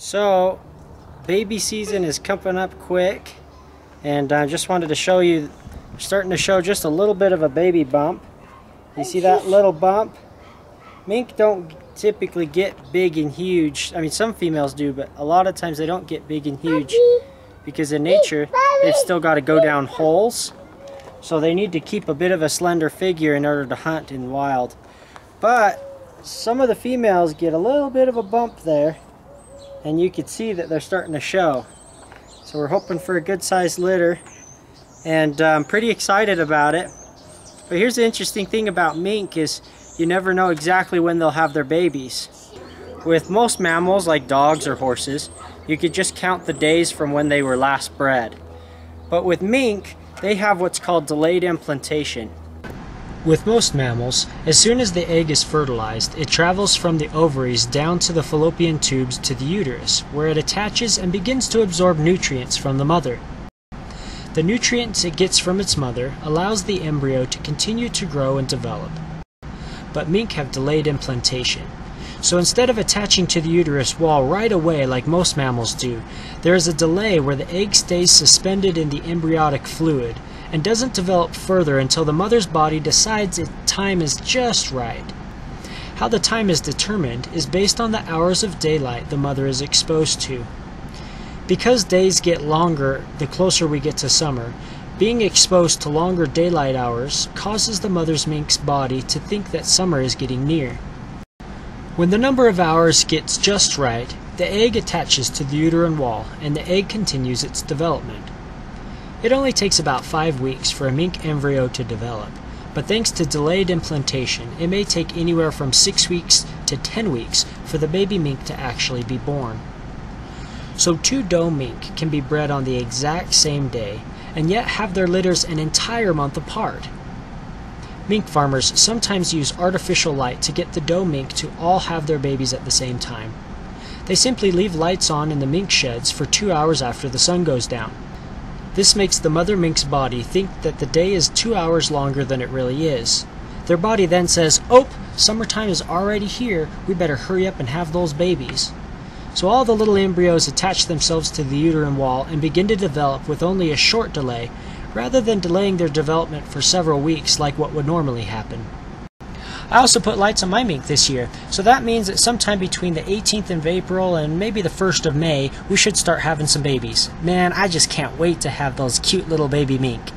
So, baby season is coming up quick, and I just wanted to show you, starting to show just a little bit of a baby bump. You see that little bump? Mink don't typically get big and huge. I mean, some females do, but a lot of times they don't get big and huge because in nature, they've still got to go down holes. So they need to keep a bit of a slender figure in order to hunt in wild. But some of the females get a little bit of a bump there and you can see that they're starting to show. So we're hoping for a good sized litter and I'm pretty excited about it. But here's the interesting thing about mink is you never know exactly when they'll have their babies. With most mammals like dogs or horses, you could just count the days from when they were last bred. But with mink, they have what's called delayed implantation. With most mammals, as soon as the egg is fertilized, it travels from the ovaries down to the fallopian tubes to the uterus, where it attaches and begins to absorb nutrients from the mother. The nutrients it gets from its mother allows the embryo to continue to grow and develop. But mink have delayed implantation. So instead of attaching to the uterus wall right away like most mammals do, there is a delay where the egg stays suspended in the embryonic fluid and doesn't develop further until the mother's body decides its time is just right. How the time is determined is based on the hours of daylight the mother is exposed to. Because days get longer the closer we get to summer, being exposed to longer daylight hours causes the mother's mink's body to think that summer is getting near. When the number of hours gets just right, the egg attaches to the uterine wall and the egg continues its development. It only takes about 5 weeks for a mink embryo to develop, but thanks to delayed implantation, it may take anywhere from 6 weeks to 10 weeks for the baby mink to actually be born. So two doe mink can be bred on the exact same day, and yet have their litters an entire month apart. Mink farmers sometimes use artificial light to get the doe mink to all have their babies at the same time. They simply leave lights on in the mink sheds for two hours after the sun goes down. This makes the mother mink's body think that the day is two hours longer than it really is. Their body then says, Oh, summertime is already here, we better hurry up and have those babies. So all the little embryos attach themselves to the uterine wall and begin to develop with only a short delay, rather than delaying their development for several weeks like what would normally happen. I also put lights on my mink this year, so that means that sometime between the 18th of April and maybe the 1st of May, we should start having some babies. Man, I just can't wait to have those cute little baby mink.